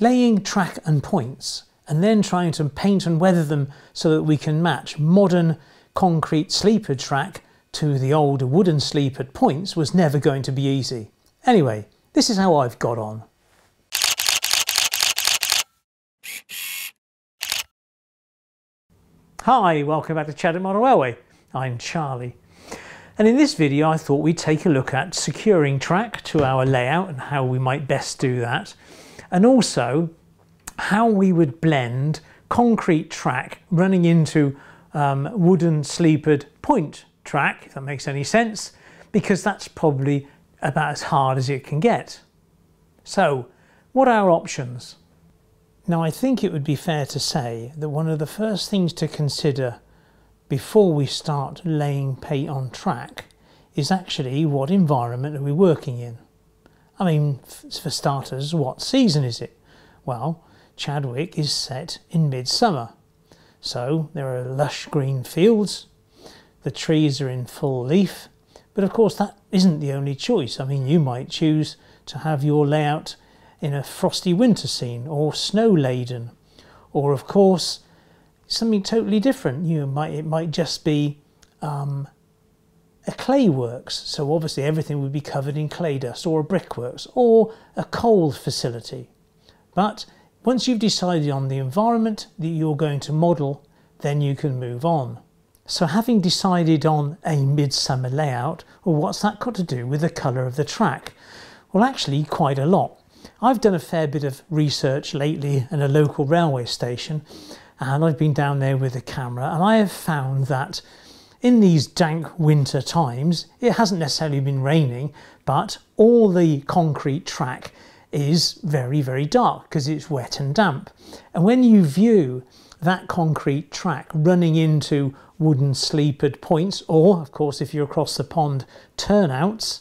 laying track and points and then trying to paint and weather them so that we can match modern concrete sleeper track to the old wooden sleepered points was never going to be easy. Anyway, this is how I've got on. Hi, welcome back to Chadwick Model Railway. I'm Charlie. And in this video I thought we'd take a look at securing track to our layout and how we might best do that. And also how we would blend concrete track running into um, wooden sleepered point track, if that makes any sense, because that's probably about as hard as it can get. So, what are our options? Now, I think it would be fair to say that one of the first things to consider before we start laying paint on track is actually what environment are we working in? I mean, for starters, what season is it? Well, Chadwick is set in midsummer. So there are lush green fields, the trees are in full leaf, but of course that isn't the only choice. I mean, you might choose to have your layout in a frosty winter scene or snow laden, or of course something totally different. You might it might just be um, a clay works, so obviously everything would be covered in clay dust, or a brickworks, or a coal facility. But once you've decided on the environment that you're going to model, then you can move on. So having decided on a midsummer layout, well what's that got to do with the colour of the track? Well actually quite a lot. I've done a fair bit of research lately in a local railway station and I've been down there with a camera and I have found that in these dank winter times, it hasn't necessarily been raining, but all the concrete track is very, very dark because it's wet and damp. And when you view that concrete track running into wooden sleepered points, or of course, if you're across the pond, turnouts,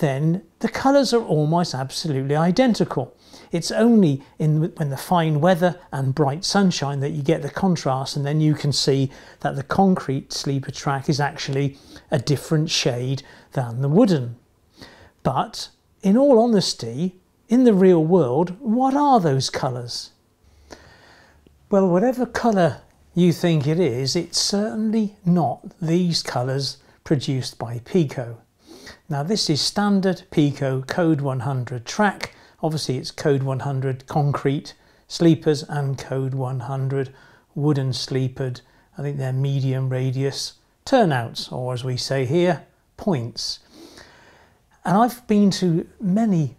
then the colours are almost absolutely identical. It's only in when the fine weather and bright sunshine that you get the contrast, and then you can see that the concrete sleeper track is actually a different shade than the wooden. But in all honesty, in the real world, what are those colours? Well, whatever colour you think it is, it's certainly not these colours produced by Peco. Now this is standard Peco Code 100 track. Obviously it's Code 100 concrete sleepers and Code 100 wooden sleepered, I think they're medium radius turnouts, or as we say here, points. And I've been to many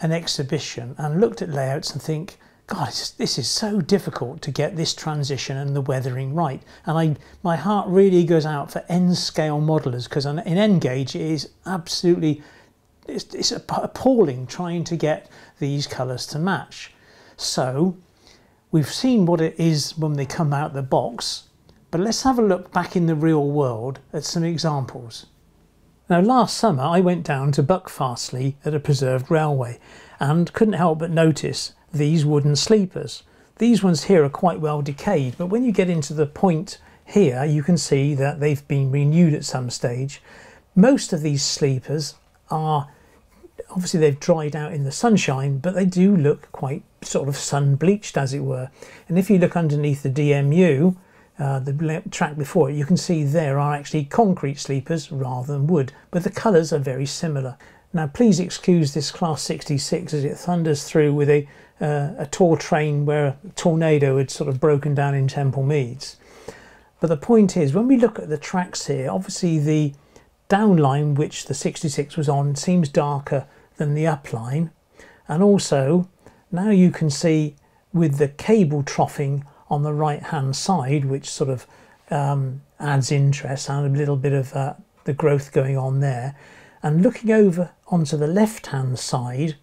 an exhibition and looked at layouts and think, God, this is so difficult to get this transition and the weathering right. And I, my heart really goes out for N-scale modelers because in N-gauge it is absolutely, it's, it's appalling trying to get these colours to match. So we've seen what it is when they come out the box, but let's have a look back in the real world at some examples. Now last summer I went down to Buckfastleigh at a preserved railway and couldn't help but notice these wooden sleepers. These ones here are quite well decayed but when you get into the point here you can see that they've been renewed at some stage. Most of these sleepers are obviously they've dried out in the sunshine but they do look quite sort of sun bleached as it were and if you look underneath the DMU uh, the track before it, you can see there are actually concrete sleepers rather than wood, but the colours are very similar. Now please excuse this class 66 as it thunders through with a, uh, a tour train where a tornado had sort of broken down in Temple Meads. But the point is, when we look at the tracks here, obviously the down line which the 66 was on seems darker than the up line. And also, now you can see with the cable troughing on the right hand side, which sort of um, adds interest and a little bit of uh, the growth going on there. And looking over onto the left hand side,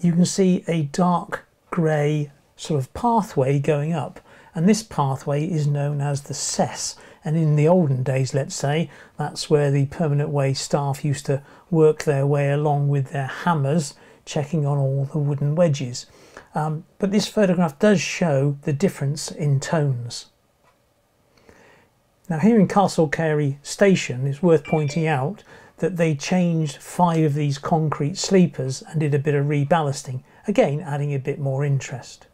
you can see a dark grey sort of pathway going up. And this pathway is known as the cess. And in the olden days, let's say, that's where the permanent way staff used to work their way along with their hammers, checking on all the wooden wedges. Um, but this photograph does show the difference in tones. Now here in Castle Cary station it's worth pointing out that they changed five of these concrete sleepers and did a bit of reballasting again adding a bit more interest.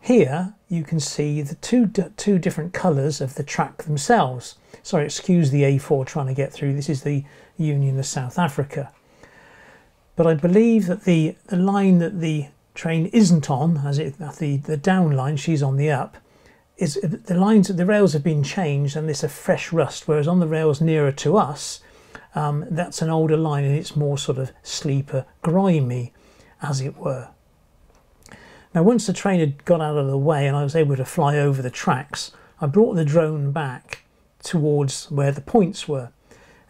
Here you can see the two, two different colours of the track themselves. Sorry, excuse the A4 trying to get through. This is the Union of South Africa. But I believe that the, the line that the train isn't on, as it the, the down line, she's on the up, is the lines the rails have been changed and there's a fresh rust, whereas on the rails nearer to us, um, that's an older line and it's more sort of sleeper, grimy, as it were. Now, once the train had got out of the way and I was able to fly over the tracks, I brought the drone back towards where the points were.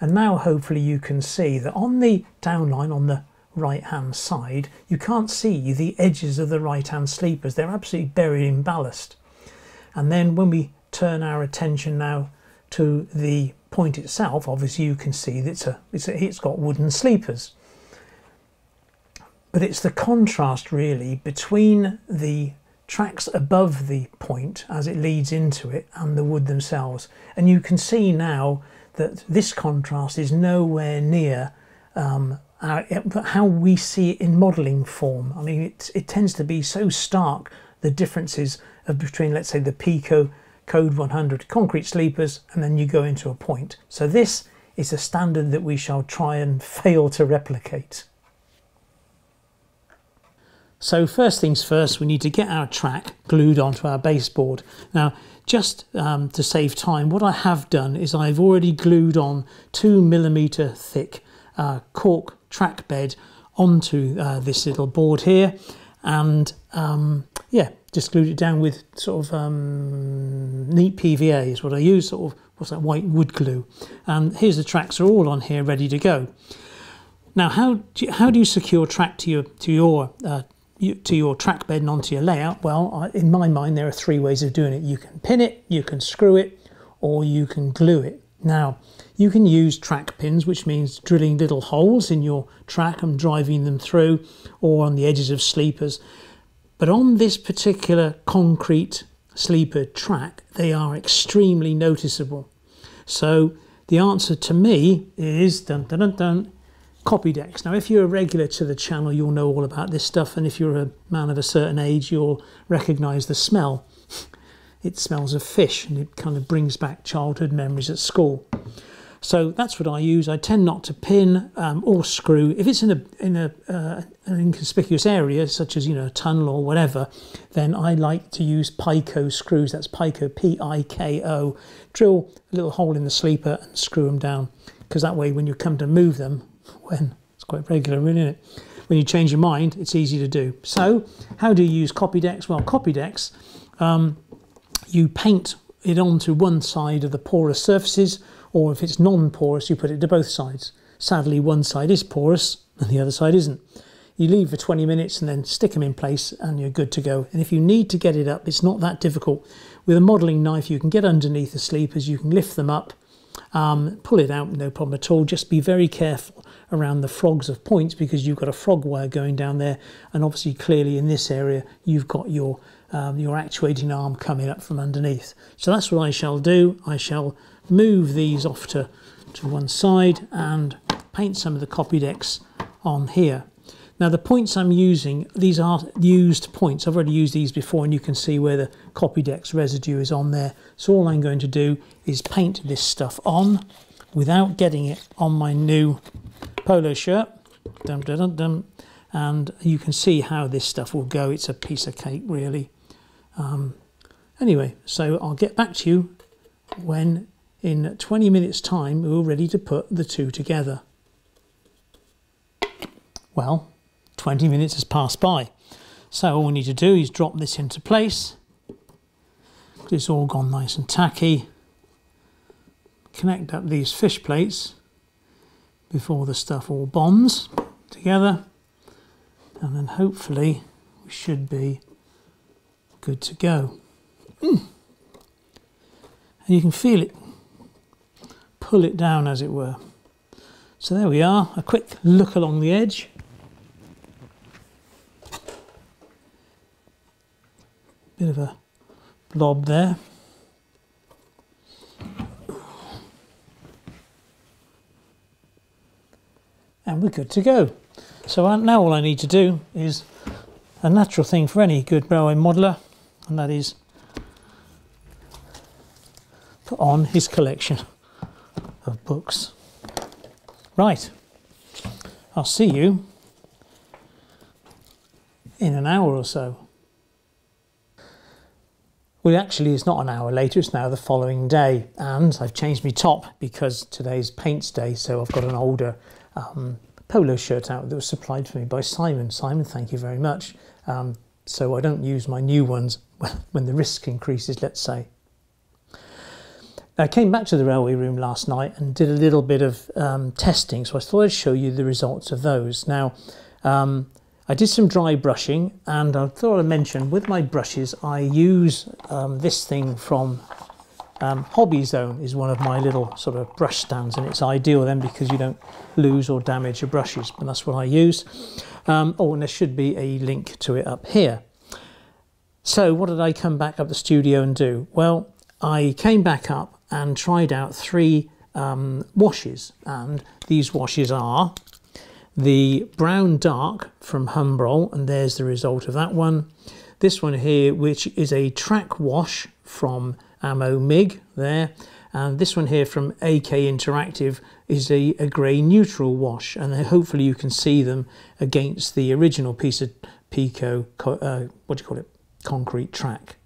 And now hopefully you can see that on the downline on the right hand side, you can't see the edges of the right hand sleepers. They're absolutely buried in ballast. And then when we turn our attention now to the point itself, obviously you can see that it's, a, it's, a, it's got wooden sleepers. But it's the contrast really between the tracks above the point as it leads into it and the wood themselves. And you can see now that this contrast is nowhere near um, our, how we see it in modelling form. I mean, it, it tends to be so stark, the differences of between, let's say, the Peco Code 100 concrete sleepers, and then you go into a point. So this is a standard that we shall try and fail to replicate. So first things first, we need to get our track glued onto our baseboard. Now, just um, to save time, what I have done is I've already glued on two millimeter thick uh, cork track bed onto uh, this little board here and um, yeah just glued it down with sort of um, neat PVA is what I use sort of what's that white wood glue. And here's the tracks are all on here ready to go. Now how do you, how do you secure track to your to your uh, to your track bed and onto your layout? Well in my mind there are three ways of doing it. You can pin it you can screw it or you can glue it. Now, you can use track pins, which means drilling little holes in your track and driving them through, or on the edges of sleepers. But on this particular concrete sleeper track, they are extremely noticeable. So the answer to me is dun dun dun dun Copydex. Now, if you're a regular to the channel, you'll know all about this stuff, and if you're a man of a certain age, you'll recognise the smell it smells of fish and it kind of brings back childhood memories at school. So that's what I use. I tend not to pin um, or screw. If it's in a in a uh, an inconspicuous area, such as you know a tunnel or whatever, then I like to use Piko screws. That's Piko P-I-K-O. Drill a little hole in the sleeper and screw them down, because that way when you come to move them, when it's quite regular, really, isn't it? When you change your mind, it's easy to do. So how do you use Copydex? Well, Copydex. Um, you paint it onto one side of the porous surfaces, or if it's non-porous, you put it to both sides. Sadly, one side is porous and the other side isn't. You leave for 20 minutes and then stick them in place and you're good to go. And if you need to get it up, it's not that difficult. With a modelling knife, you can get underneath the sleepers, you can lift them up, um, pull it out, no problem at all. Just be very careful around the frogs of points because you've got a frog wire going down there. And obviously, clearly in this area, you've got your um, your actuating arm coming up from underneath. So that's what I shall do. I shall move these off to, to one side and paint some of the copy Copydex on here. Now the points I'm using, these are used points. I've already used these before and you can see where the copy Copydex residue is on there. So all I'm going to do is paint this stuff on without getting it on my new polo shirt. Dum, dum, dum, and you can see how this stuff will go. It's a piece of cake really. Um, anyway, so I'll get back to you when in 20 minutes time we're ready to put the two together. Well, 20 minutes has passed by. So all we need to do is drop this into place. It's all gone nice and tacky. Connect up these fish plates before the stuff all bonds together. And then hopefully we should be good to go. Mm. And you can feel it pull it down as it were. So there we are, a quick look along the edge. Bit of a blob there. And we're good to go. So now all I need to do is a natural thing for any good railway modeller, and that is put on his collection of books. Right, I'll see you in an hour or so. Well, actually, it's not an hour later, it's now the following day, and I've changed my top because today's paints day, so I've got an older um, polo shirt out that was supplied for me by Simon. Simon, thank you very much. Um, so I don't use my new ones when the risk increases, let's say. I came back to the railway room last night and did a little bit of um, testing, so I thought I'd show you the results of those. Now, um, I did some dry brushing and I thought I'd mention with my brushes I use um, this thing from um, Hobby Zone is one of my little sort of brush stands and it's ideal then because you don't lose or damage your brushes but that's what I use. Um, oh and there should be a link to it up here. So what did I come back up the studio and do? Well I came back up and tried out three um, washes and these washes are the brown dark from Humbrol, and there's the result of that one. This one here, which is a track wash from Ammo MIG there, and this one here from AK Interactive is a, a grey neutral wash, and hopefully you can see them against the original piece of Peco, uh, what do you call it, concrete track.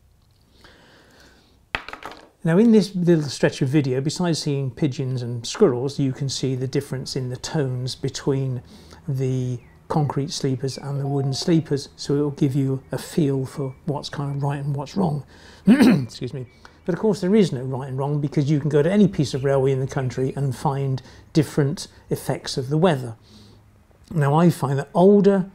Now in this little stretch of video, besides seeing pigeons and squirrels, you can see the difference in the tones between the concrete sleepers and the wooden sleepers, so it will give you a feel for what's kind of right and what's wrong. Excuse me. But of course there is no right and wrong because you can go to any piece of railway in the country and find different effects of the weather. Now I find that older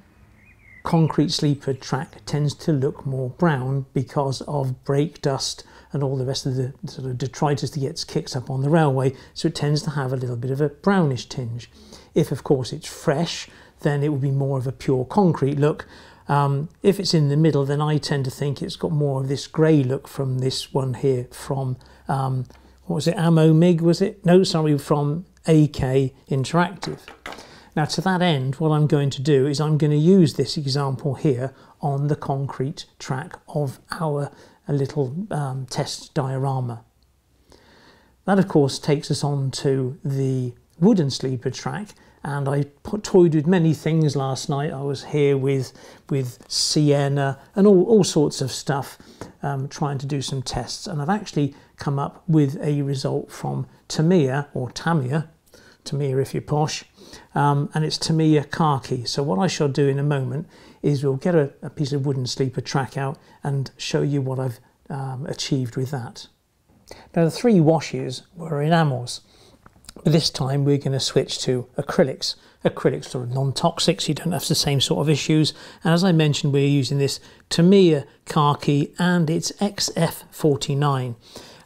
concrete sleeper track tends to look more brown because of brake dust and all the rest of the sort of detritus that gets kicked up on the railway, so it tends to have a little bit of a brownish tinge. If, of course, it's fresh, then it will be more of a pure concrete look. Um, if it's in the middle, then I tend to think it's got more of this grey look from this one here from, um, what was it, Ammo MIG, was it? No, sorry, from AK Interactive. Now to that end, what I'm going to do is I'm going to use this example here on the concrete track of our a little um, test diorama. That of course takes us on to the wooden sleeper track and I put, toyed with many things last night. I was here with, with sienna and all, all sorts of stuff um, trying to do some tests and I've actually come up with a result from Tamiya or Tamiya, Tamiya if you're posh, um, and it's Tamiya khaki. So what I shall do in a moment is we'll get a, a piece of wooden sleeper track out and show you what I've um, achieved with that. Now the three washes were enamels, but this time we're going to switch to acrylics. Acrylics are non-toxic, so you don't have the same sort of issues. And as I mentioned, we're using this Tamiya khaki and it's XF49.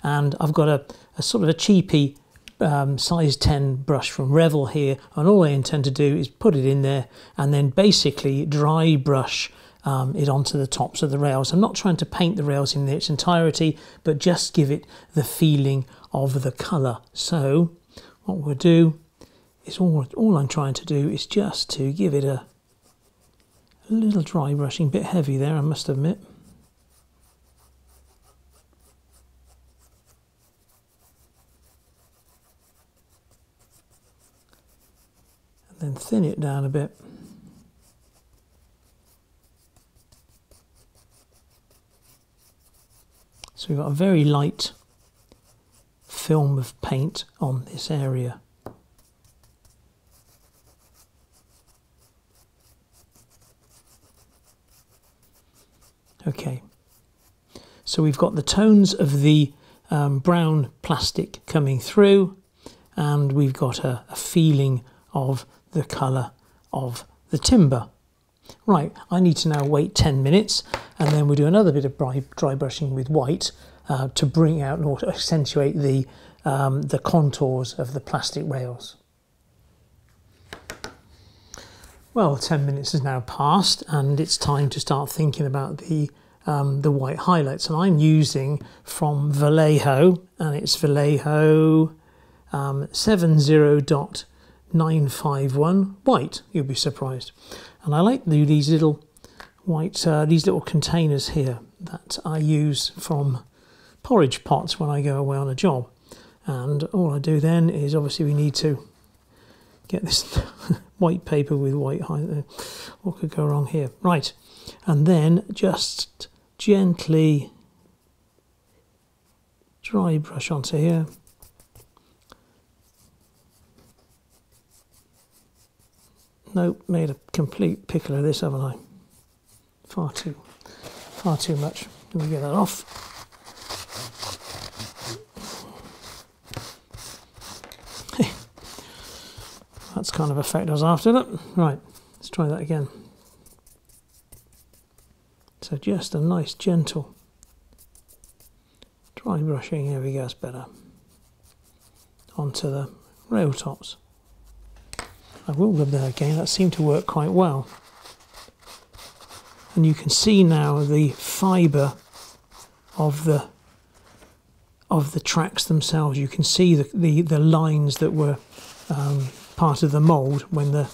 And I've got a, a sort of a cheapy um, size 10 brush from Revell here and all I intend to do is put it in there and then basically dry brush um, it onto the tops of the rails. I'm not trying to paint the rails in its entirety but just give it the feeling of the colour. So what we'll do is all, all I'm trying to do is just to give it a, a little dry brushing, bit heavy there I must admit. Then thin it down a bit. So we've got a very light film of paint on this area. Okay, so we've got the tones of the um, brown plastic coming through and we've got a, a feeling of the colour of the timber. Right, I need to now wait 10 minutes and then we'll do another bit of dry, dry brushing with white uh, to bring out or to accentuate the, um, the contours of the plastic rails. Well, 10 minutes has now passed and it's time to start thinking about the, um, the white highlights. And I'm using from Vallejo and it's Vallejo um, 70 dot 951 white. You'll be surprised. And I like these little white, uh, these little containers here that I use from porridge pots when I go away on a job. And all I do then is obviously we need to get this white paper with white highlight. What could go wrong here? Right. And then just gently dry brush onto here. Nope, made a complete pickle of this, haven't I? Far too, far too much. Let me get that off. That's kind of effect I was after. That. Right, let's try that again. So just a nice gentle dry brushing, here we go, it's better, onto the rail tops. I will rub that again, that seemed to work quite well. And you can see now the fibre of the of the tracks themselves. You can see the, the, the lines that were um, part of the mould when the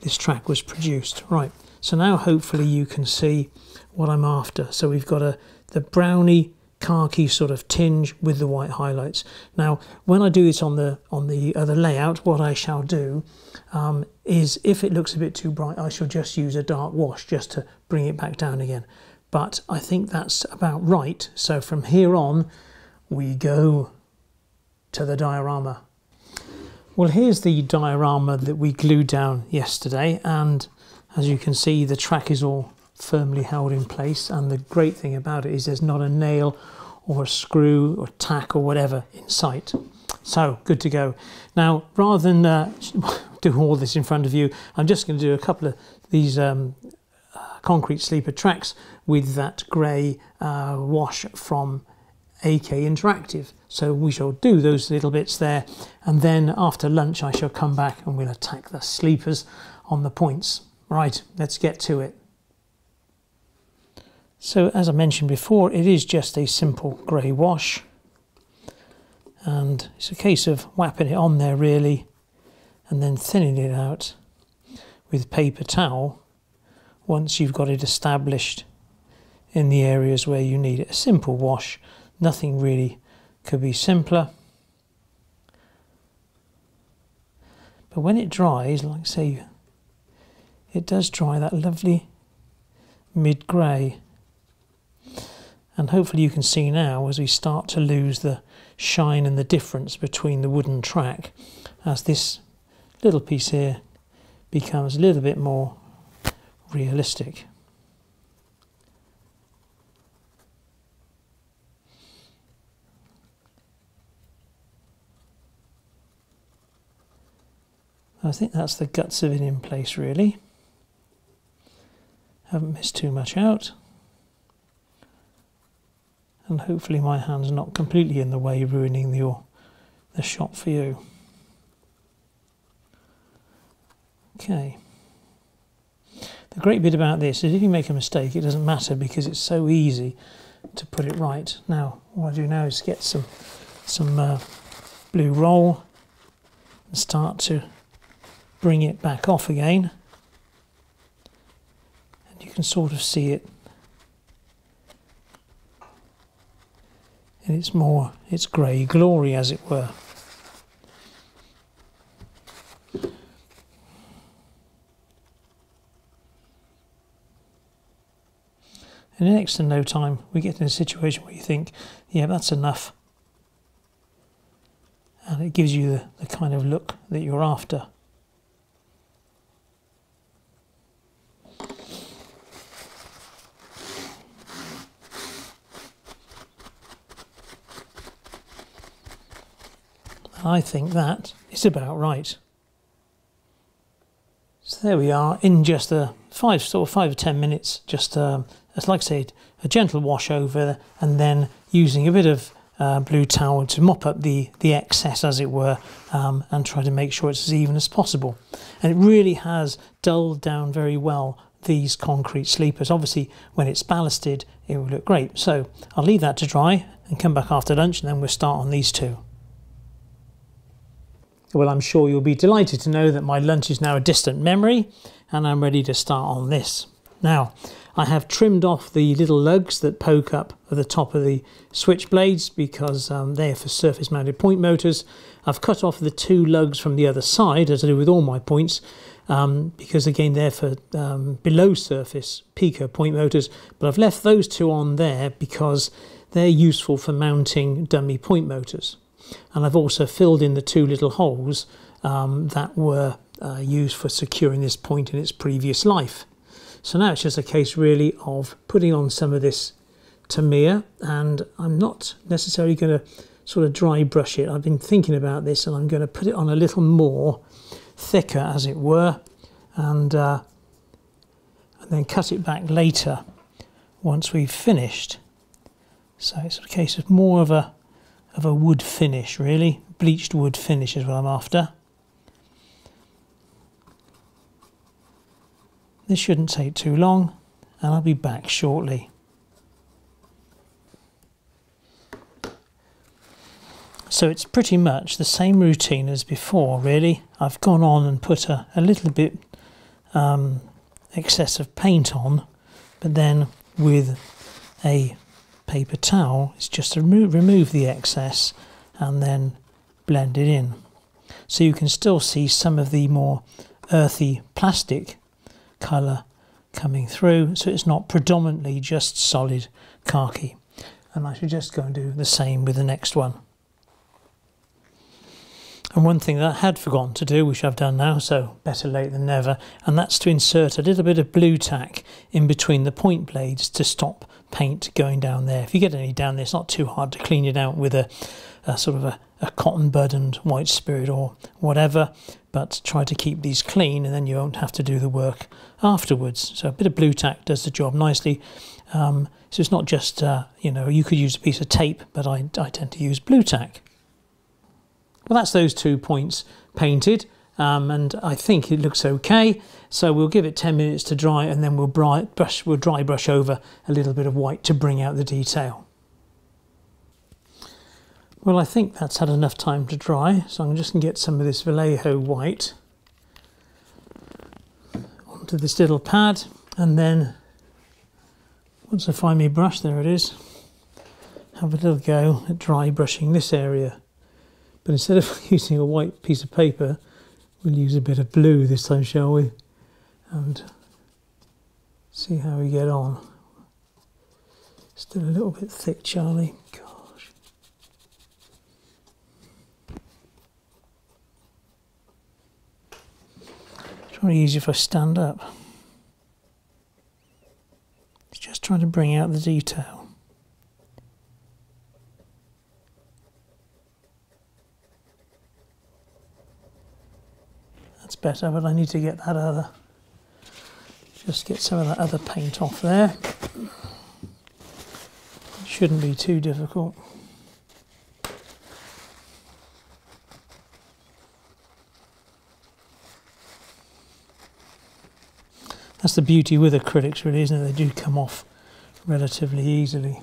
this track was produced. Right, so now hopefully you can see what I'm after. So we've got a the brownie khaki sort of tinge with the white highlights. Now, when I do this on the on the other layout, what I shall do um, is, if it looks a bit too bright, I shall just use a dark wash just to bring it back down again. But I think that's about right. So from here on, we go to the diorama. Well, here's the diorama that we glued down yesterday, and as you can see, the track is all firmly held in place. And the great thing about it is there's not a nail or a screw or tack or whatever in sight. So good to go. Now rather than uh, do all this in front of you I'm just going to do a couple of these um, uh, concrete sleeper tracks with that grey uh, wash from AK Interactive. So we shall do those little bits there and then after lunch I shall come back and we'll attack the sleepers on the points. Right let's get to it so as I mentioned before, it is just a simple grey wash. And it's a case of whapping it on there really and then thinning it out with paper towel once you've got it established in the areas where you need it. A simple wash, nothing really could be simpler. But when it dries, like say, it does dry that lovely mid grey and hopefully you can see now as we start to lose the shine and the difference between the wooden track as this little piece here becomes a little bit more realistic. I think that's the guts of it in place really. Haven't missed too much out and hopefully my hand's are not completely in the way ruining the, the shot for you. Okay. The great bit about this is if you make a mistake it doesn't matter because it's so easy to put it right. Now what I do now is get some some uh, blue roll and start to bring it back off again and you can sort of see it in its more its grey glory, as it were. And in next to no time, we get in a situation where you think, yeah, that's enough. And it gives you the, the kind of look that you're after. I think that is about right. So there we are in just a five sort of five or ten minutes. Just um, as like I said, a gentle wash over, and then using a bit of uh, blue towel to mop up the the excess, as it were, um, and try to make sure it's as even as possible. And it really has dulled down very well these concrete sleepers. Obviously, when it's ballasted, it will look great. So I'll leave that to dry and come back after lunch, and then we'll start on these two. Well, I'm sure you'll be delighted to know that my lunch is now a distant memory and I'm ready to start on this. Now, I have trimmed off the little lugs that poke up at the top of the switch blades because um, they're for surface mounted point motors. I've cut off the two lugs from the other side, as I do with all my points, um, because again they're for um, below surface Peco point motors, but I've left those two on there because they're useful for mounting dummy point motors. And I've also filled in the two little holes um, that were uh, used for securing this point in its previous life. So now it's just a case really of putting on some of this Tamiya and I'm not necessarily going to sort of dry brush it. I've been thinking about this and I'm going to put it on a little more thicker as it were and, uh, and then cut it back later once we've finished. So it's a case of more of a of a wood finish really, bleached wood finish is what I'm after. This shouldn't take too long and I'll be back shortly. So it's pretty much the same routine as before really. I've gone on and put a, a little bit um, of paint on but then with a paper towel is just to remo remove the excess and then blend it in. So you can still see some of the more earthy plastic colour coming through so it's not predominantly just solid khaki and I should just go and do the same with the next one. And one thing that I had forgotten to do, which I've done now, so better late than never, and that's to insert a little bit of Blu Tack in between the point blades to stop paint going down there. If you get any down there, it's not too hard to clean it out with a, a sort of a, a cotton bud and white spirit or whatever, but try to keep these clean and then you won't have to do the work afterwards. So a bit of Blu Tack does the job nicely. Um, so it's not just, uh, you know, you could use a piece of tape, but I, I tend to use Blu Tack. Well, that's those two points painted. Um, and I think it looks okay. So we'll give it 10 minutes to dry and then we'll, brush, we'll dry brush over a little bit of white to bring out the detail. Well, I think that's had enough time to dry, so I'm just going to get some of this Vallejo white onto this little pad, and then once I find my brush, there it is, have a little go at dry brushing this area. But instead of using a white piece of paper, we'll use a bit of blue this time, shall we? And see how we get on. Still a little bit thick, Charlie. Gosh. It's probably easier if I stand up. It's just trying to bring out the detail. That's better, but I need to get that other, just get some of that other paint off there. It shouldn't be too difficult. That's the beauty with acrylics really, isn't it? They do come off relatively easily.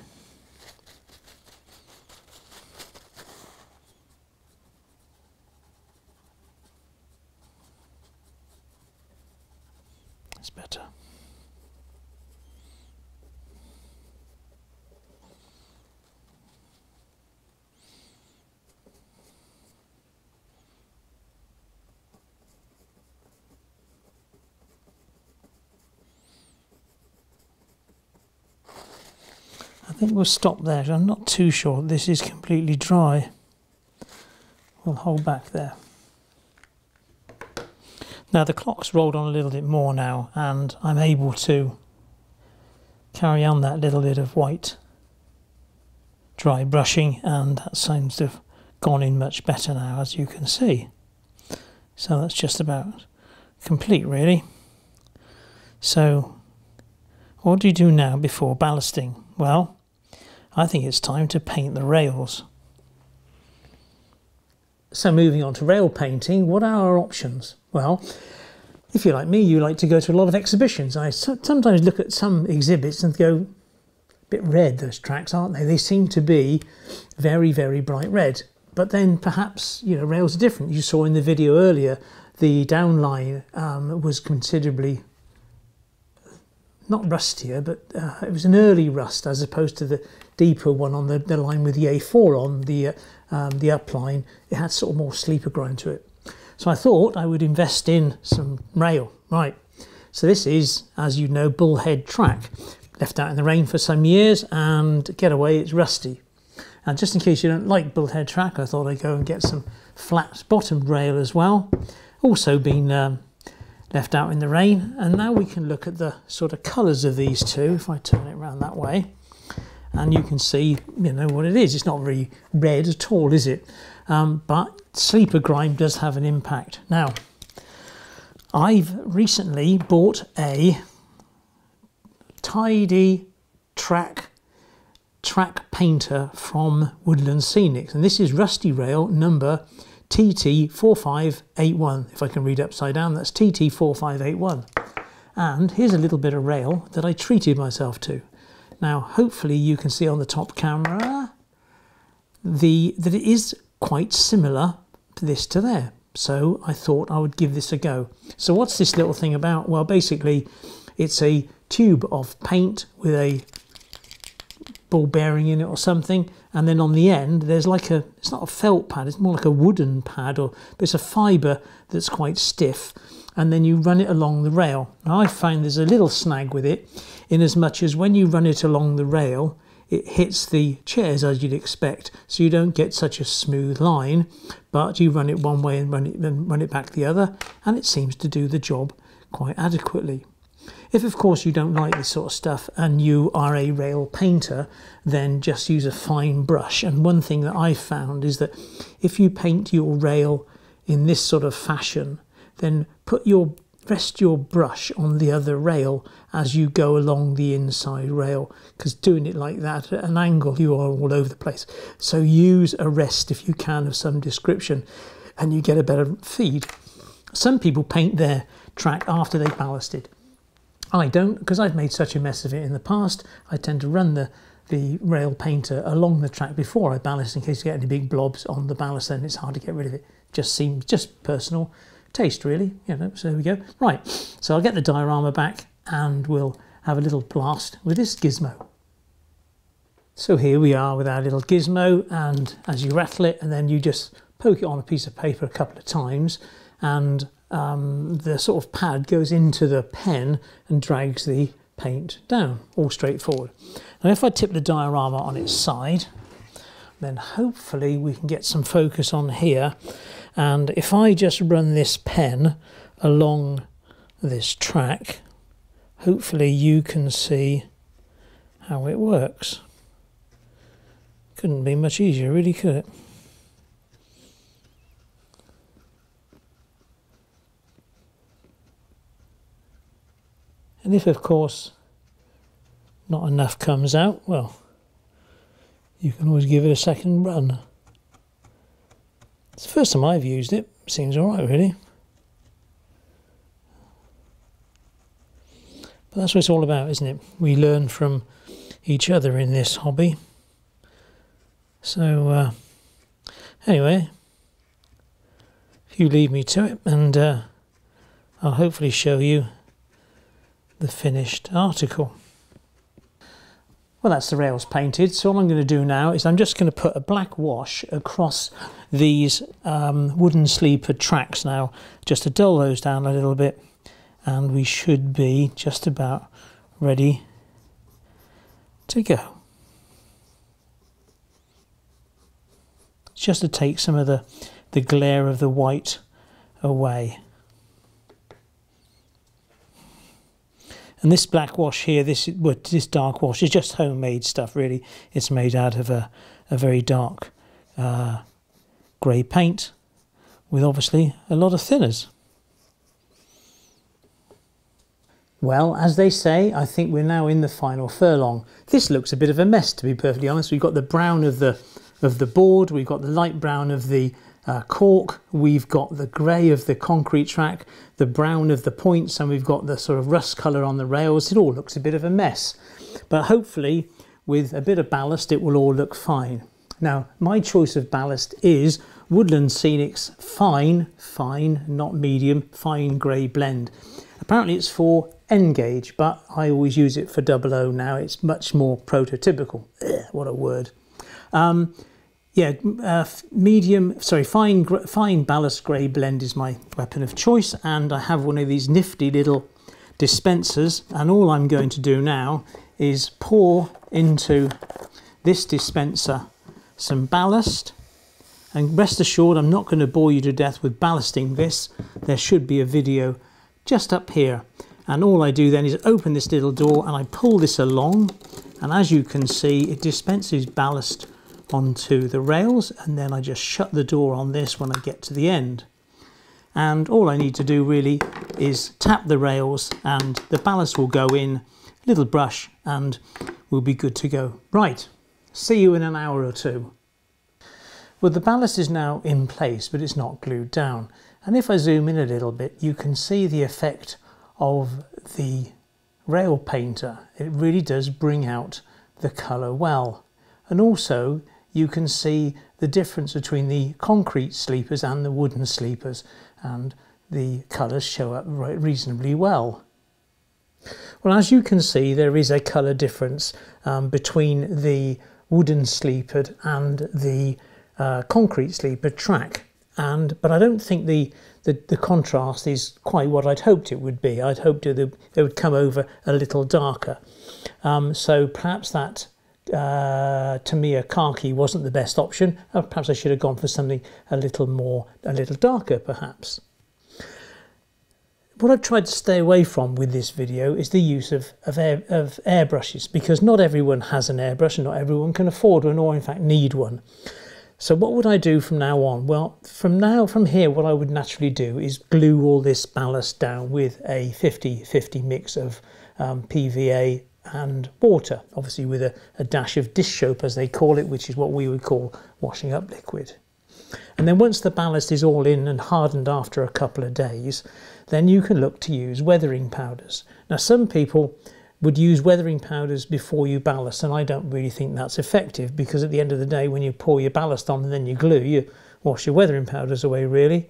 I think we'll stop there. I'm not too sure this is completely dry. We'll hold back there. Now the clock's rolled on a little bit more now and I'm able to carry on that little bit of white dry brushing and that seems to have gone in much better now as you can see. So that's just about complete really. So what do you do now before ballasting? Well, I think it's time to paint the rails. So moving on to rail painting, what are our options? Well, if you're like me, you like to go to a lot of exhibitions. I sometimes look at some exhibits and go, a bit red, those tracks, aren't they? They seem to be very, very bright red. but then perhaps you know rails are different. You saw in the video earlier the downline um, was considerably not rustier, but uh, it was an early rust as opposed to the deeper one on the, the line with the A4 on the uh, um, the upline. It had sort of more sleeper grind to it. So I thought I would invest in some rail. Right. So this is, as you know, bullhead track. Left out in the rain for some years and get away, it's rusty. And just in case you don't like bullhead track, I thought I'd go and get some flat bottomed rail as well. Also been um, left out in the rain. And now we can look at the sort of colours of these two, if I turn it around that way. And you can see, you know, what it is. It's not very red at all, is it? Um, but sleeper grime does have an impact. Now, I've recently bought a tidy track track painter from Woodland Scenics and this is Rusty Rail number TT4581 if I can read upside down. That's TT4581 and here's a little bit of rail that I treated myself to. Now hopefully you can see on the top camera the that it is quite similar to this to there. So I thought I would give this a go. So what's this little thing about? Well basically it's a tube of paint with a ball bearing in it or something and then on the end there's like a it's not a felt pad it's more like a wooden pad or but it's a fiber that's quite stiff and then you run it along the rail. Now I find there's a little snag with it in as much as when you run it along the rail it hits the chairs as you'd expect so you don't get such a smooth line but you run it one way and run it then run it back the other and it seems to do the job quite adequately if, of course, you don't like this sort of stuff and you are a rail painter, then just use a fine brush. And one thing that I've found is that if you paint your rail in this sort of fashion, then put your rest your brush on the other rail as you go along the inside rail because doing it like that at an angle you are all over the place. So use a rest if you can of some description and you get a better feed. Some people paint their track after they've ballasted I don't, because I've made such a mess of it in the past, I tend to run the, the rail painter along the track before I ballast in case you get any big blobs on the ballast then it's hard to get rid of it. Just seems, just personal taste really, you know, so there we go. Right, so I'll get the diorama back and we'll have a little blast with this gizmo. So here we are with our little gizmo and as you rattle it and then you just poke it on a piece of paper a couple of times and um, the sort of pad goes into the pen and drags the paint down, all straightforward. Now if I tip the diorama on its side, then hopefully we can get some focus on here. And if I just run this pen along this track, hopefully you can see how it works. Couldn't be much easier, really, could it? And if, of course, not enough comes out, well, you can always give it a second run. It's the first time I've used it. Seems alright, really. But that's what it's all about, isn't it? We learn from each other in this hobby. So, uh, anyway, if you leave me to it, and uh, I'll hopefully show you the finished article. Well, that's the rails painted. So all I'm going to do now is I'm just going to put a black wash across these um, wooden sleeper tracks now, just to dull those down a little bit. And we should be just about ready to go. Just to take some of the, the glare of the white away. And this black wash here, this well, this dark wash is just homemade stuff. Really, it's made out of a a very dark uh, grey paint with obviously a lot of thinners. Well, as they say, I think we're now in the final furlong. This looks a bit of a mess, to be perfectly honest. We've got the brown of the of the board, we've got the light brown of the uh, cork, we've got the grey of the concrete track, the brown of the points, and we've got the sort of rust colour on the rails. It all looks a bit of a mess. But hopefully, with a bit of ballast, it will all look fine. Now, my choice of ballast is Woodland Scenics Fine, Fine, not medium, Fine Grey Blend. Apparently it's for N-gauge, but I always use it for double O now. It's much more prototypical. Ugh, what a word. Um, yeah, uh, medium, sorry, fine, fine ballast grey blend is my weapon of choice, and I have one of these nifty little dispensers, and all I'm going to do now is pour into this dispenser some ballast and rest assured I'm not going to bore you to death with ballasting this. There should be a video just up here. And all I do then is open this little door and I pull this along and as you can see it dispenses ballast onto the rails and then I just shut the door on this when I get to the end and all I need to do really is tap the rails and the ballast will go in little brush and we'll be good to go right see you in an hour or two well the ballast is now in place but it's not glued down and if I zoom in a little bit you can see the effect of the rail painter. It really does bring out the colour well. And also you can see the difference between the concrete sleepers and the wooden sleepers and the colours show up reasonably well. Well as you can see there is a colour difference um, between the wooden sleepered and the uh, concrete sleeper track and but I don't think the the, the contrast is quite what I'd hoped it would be. I'd hoped it, it would come over a little darker. Um, so perhaps that uh, Tamiya khaki wasn't the best option. Uh, perhaps I should have gone for something a little more, a little darker perhaps. What I've tried to stay away from with this video is the use of, of, air, of airbrushes because not everyone has an airbrush and not everyone can afford one or in fact need one. So what would I do from now on? Well, from now, from here, what I would naturally do is glue all this ballast down with a 50-50 mix of um, PVA and water, obviously with a, a dash of dish soap as they call it, which is what we would call washing up liquid. And then once the ballast is all in and hardened after a couple of days, then you can look to use weathering powders. Now some people would use weathering powders before you ballast and I don't really think that's effective because at the end of the day when you pour your ballast on and then you glue you wash your weathering powders away really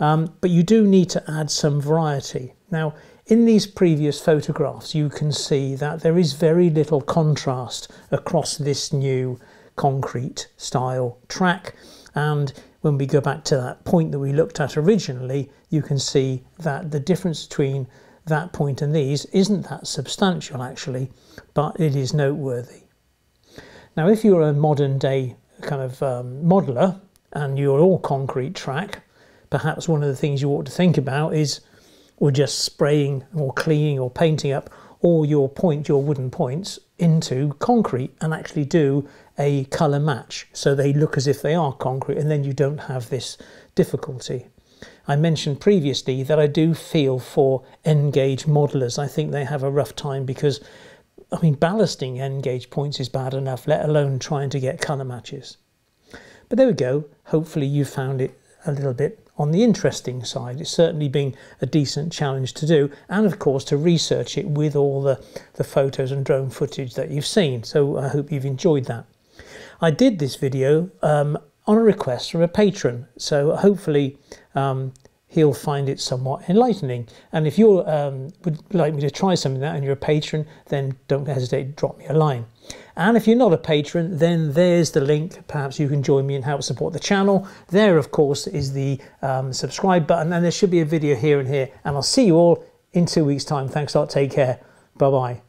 um, but you do need to add some variety now in these previous photographs you can see that there is very little contrast across this new concrete style track and when we go back to that point that we looked at originally you can see that the difference between that point and these isn't that substantial actually, but it is noteworthy. Now if you're a modern day kind of um, modeler and you're all concrete track, perhaps one of the things you ought to think about is or just spraying or cleaning or painting up all your point, your wooden points into concrete and actually do a colour match so they look as if they are concrete and then you don't have this difficulty. I mentioned previously that I do feel for N-gauge modelers. I think they have a rough time because, I mean, ballasting N-gauge points is bad enough, let alone trying to get colour matches. But there we go. Hopefully you found it a little bit on the interesting side. It's certainly been a decent challenge to do and of course to research it with all the, the photos and drone footage that you've seen. So I hope you've enjoyed that. I did this video um, on a request from a patron. So hopefully um, he'll find it somewhat enlightening. And if you um, would like me to try something that and you're a patron, then don't hesitate to drop me a line. And if you're not a patron, then there's the link. Perhaps you can join me and help support the channel. There, of course, is the um, subscribe button, and there should be a video here and here. And I'll see you all in two weeks' time. Thanks a lot. Take care. Bye bye.